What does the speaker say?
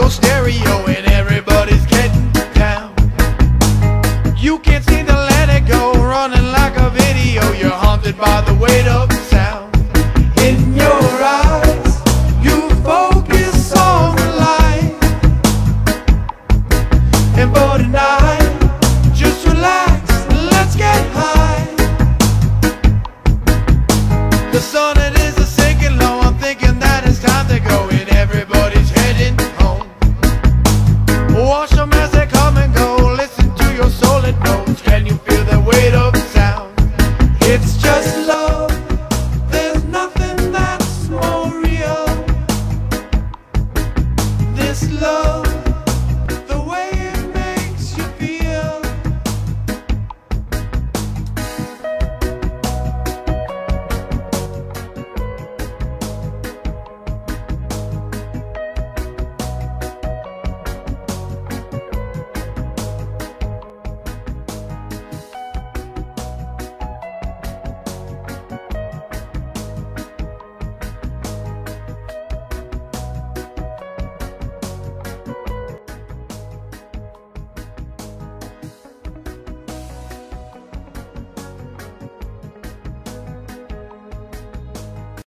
your stereo and everybody's getting down. You can't seem to let it go, running like a video. You're haunted by the weight of sound. In your eyes, you focus on the light. And for tonight, just relax, let's get high. The sun just love.